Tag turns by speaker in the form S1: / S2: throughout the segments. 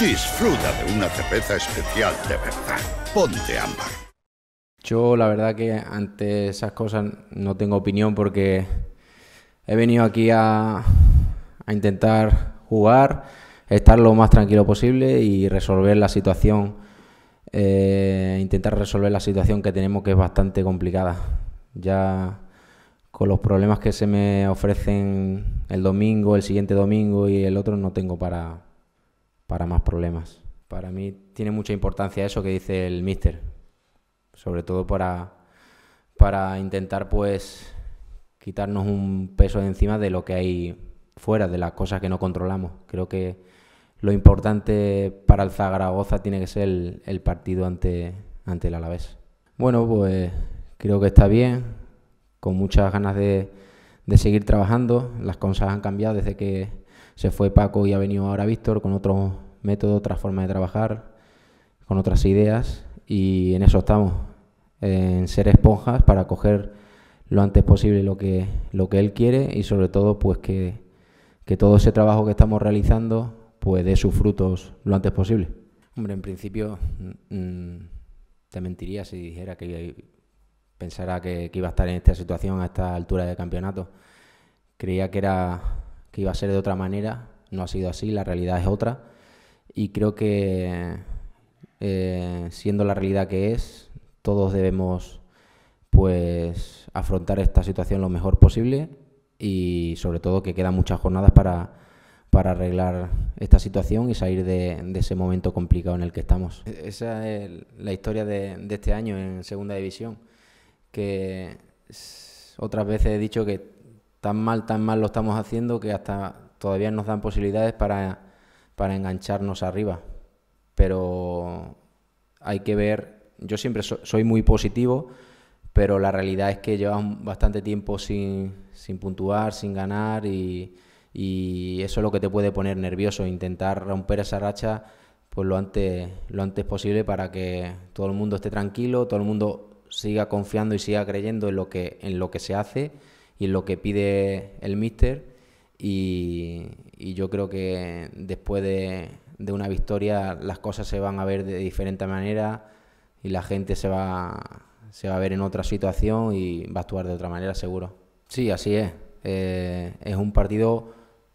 S1: Disfruta de una cerveza especial de verdad. Ponte ámbar.
S2: Yo la verdad que ante esas cosas no tengo opinión porque he venido aquí a, a intentar jugar, estar lo más tranquilo posible y resolver la situación, eh, intentar resolver la situación que tenemos que es bastante complicada. Ya con los problemas que se me ofrecen el domingo, el siguiente domingo y el otro no tengo para, para más problemas. Para mí tiene mucha importancia eso que dice el míster, sobre todo para, para intentar pues quitarnos un peso de encima de lo que hay fuera, de las cosas que no controlamos. Creo que lo importante para el Zaragoza tiene que ser el, partido ante, ante el Alavés. Bueno, pues creo que está bien, con muchas ganas de, de seguir trabajando. Las cosas han cambiado desde que se fue Paco y ha venido ahora Víctor con otro método, otra forma de trabajar, con otras ideas y en eso estamos, en ser esponjas para coger lo antes posible lo que, lo que él quiere y sobre todo pues que, que todo ese trabajo que estamos realizando pues dé sus frutos lo antes posible. Hombre, en principio mm, te mentiría si dijera que pensara que, que, iba a estar en esta situación a esta altura de campeonato. Creía que era que iba a ser de otra manera, no ha sido así, la realidad es otra y creo que eh, siendo la realidad que es, todos debemos pues afrontar esta situación lo mejor posible y sobre todo que quedan muchas jornadas para, para arreglar esta situación y salir de, ese momento complicado en el que estamos. Esa es la historia de, de este año en Segunda División, que otras veces he dicho que tan mal, tan mal lo estamos haciendo que hasta todavía nos dan posibilidades para, para engancharnos arriba. Pero hay que ver, yo siempre soy muy positivo, pero la realidad es que llevamos bastante tiempo sin, sin puntuar, sin ganar y, y, eso es lo que te puede poner nervioso, intentar romper esa racha pues lo antes, lo antes posible para que todo el mundo esté tranquilo, todo el mundo siga confiando y siga creyendo en lo que, en lo que se hace y en lo que pide el míster y, yo creo que después de, de, una victoria las cosas se van a ver de diferente manera y la gente se va se va a ver en otra situación y va a actuar de otra manera, seguro. Sí, así es. Eh, es un partido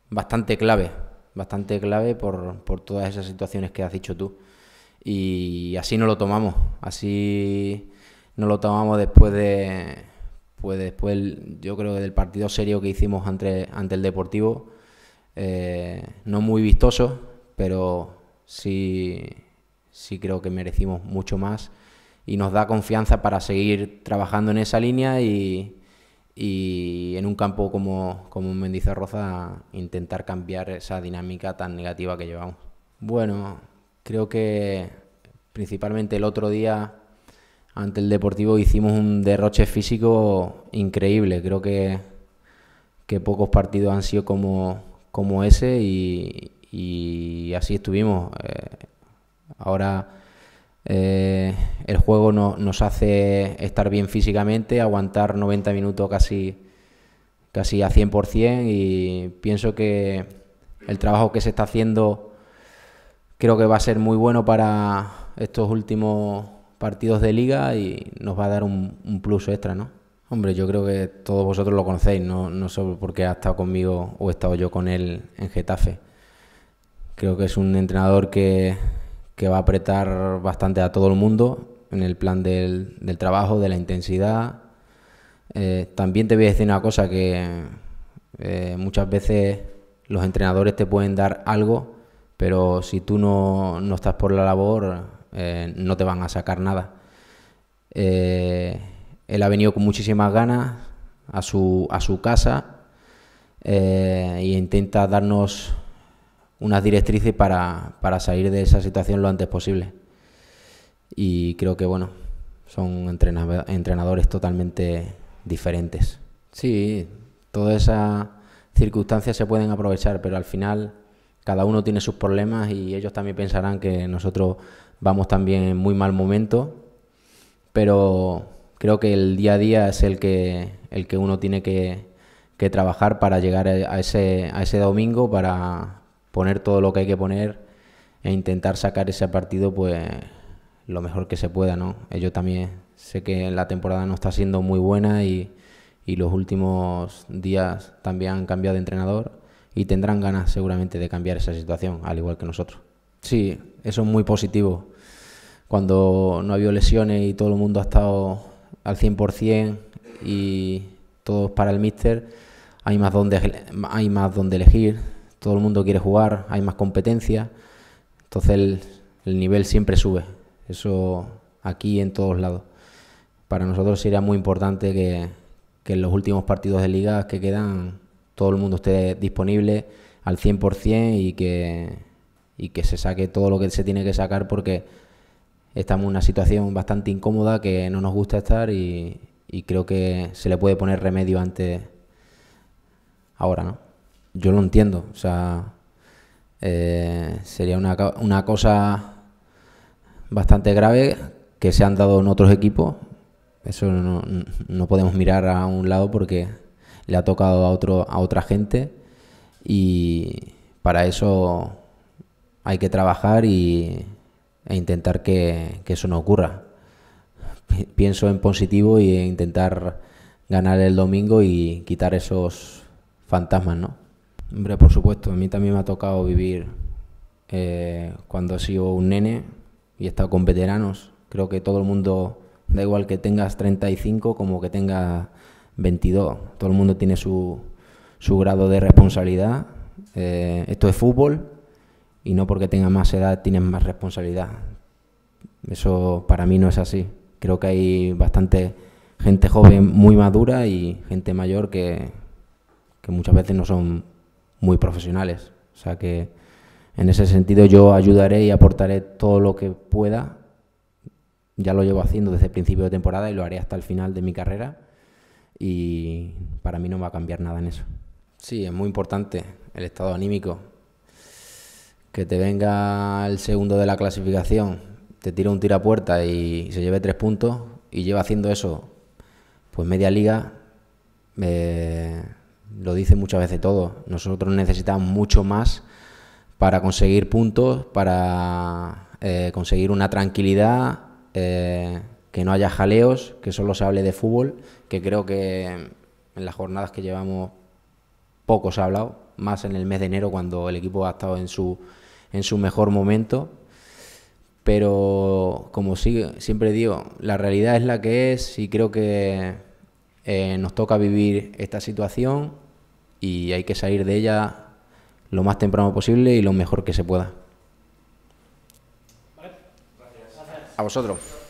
S2: bastante clave, bastante clave por, por todas esas situaciones que has dicho tú. Y así no lo tomamos, así no lo tomamos después de, pues después yo creo que del partido serio que hicimos ante, ante el Deportivo, eh, no muy vistoso, pero sí, sí creo que merecimos mucho más y nos da confianza para seguir trabajando en esa línea y, y en un campo como, como Mendizorroza intentar cambiar esa dinámica tan negativa que llevamos. Bueno, creo que principalmente el otro día ante el Deportivo hicimos un derroche físico increíble. Creo que, pocos partidos han sido como, ese y, y así estuvimos. Eh, ahora eh, el juego no, nos hace estar bien físicamente, aguantar 90 minutos casi, casi a 100% y pienso que el trabajo que se está haciendo creo que va a ser muy bueno para estos últimos partidos de liga y nos va a dar un, plus extra, ¿no? Hombre, yo creo que todos vosotros lo conocéis, no, no solo porque ha estado conmigo o he estado yo con él en Getafe. Creo que es un entrenador que, que va a apretar bastante a todo el mundo en el plan del, del trabajo, de la intensidad. Eh, también te voy a decir una cosa que eh, muchas veces los entrenadores te pueden dar algo, pero si tú no, no estás por la labor, eh, no te van a sacar nada. él ha venido con muchísimas ganas a su, a su casa e intenta darnos unas directrices para, para salir de esa situación lo antes posible. Y creo que, bueno, son entrenadores totalmente diferentes. Sí, todas esas circunstancias se pueden aprovechar, pero al final cada uno tiene sus problemas y ellos también pensarán que nosotros vamos también en muy mal momento, pero creo que el día a día es el que, el que uno tiene que, que trabajar para llegar a ese, a ese domingo, para, poner todo lo que hay que poner e intentar sacar ese partido pues lo mejor que se pueda, ¿no? Ellos también sé que la temporada no está siendo muy buena y, y los últimos días también han cambiado de entrenador y tendrán ganas seguramente de cambiar esa situación, al igual que nosotros. Sí, eso es muy positivo. Cuando no ha habido lesiones y todo el mundo ha estado al 100% y todos para el míster, hay más donde hay más donde elegir, todo el mundo quiere jugar, hay más competencia, entonces el, el nivel siempre sube. Eso aquí en todos lados. Para nosotros sería muy importante que, en los últimos partidos de liga que quedan todo el mundo esté disponible al 100% y que, y que se saque todo lo que se tiene que sacar porque estamos en una situación bastante incómoda que no nos gusta estar y, creo que se le puede poner remedio antes ahora, ¿no? Yo lo entiendo, o sea, eh, sería una, una cosa bastante grave que se han dado en otros equipos. Eso no, no podemos mirar a un lado porque le ha tocado a, otro, a otra gente y para eso hay que trabajar y, e intentar que, que eso no ocurra. Pienso en positivo y en intentar ganar el domingo y quitar esos fantasmas, ¿no? Hombre, por supuesto, a mí también me ha tocado vivir eh, cuando he sido un nene y he estado con veteranos. Creo que todo el mundo, da igual que tengas 35 como que tengas 22. Todo el mundo tiene su, su grado de responsabilidad. Eh, esto es fútbol y no porque tengas más edad tienes más responsabilidad. Eso para mí no es así. Creo que hay bastante gente joven muy madura y gente mayor que, que muchas veces no son muy profesionales. O sea que en ese sentido yo ayudaré y aportaré todo lo que pueda. Ya lo llevo haciendo desde el principio de temporada y lo haré hasta el final de mi carrera y para mí no va a cambiar nada en eso. Sí, es muy importante el estado anímico. Que te venga el segundo de la clasificación, te tira un tirapuerta y se lleve tres puntos y lleva haciendo eso, pues media liga, eh, lo dice muchas veces todo. Nosotros necesitamos mucho más para conseguir puntos, para eh, conseguir una tranquilidad. Eh, que no haya jaleos, que solo se hable de fútbol, que creo que en las jornadas que llevamos poco se ha hablado, más en el mes de enero cuando el equipo ha estado en su, en su mejor momento. Pero como siempre digo, la realidad es la que es y creo que eh, nos toca vivir esta situación y hay que salir de ella lo más temprano posible y lo mejor que se pueda. A vosotros.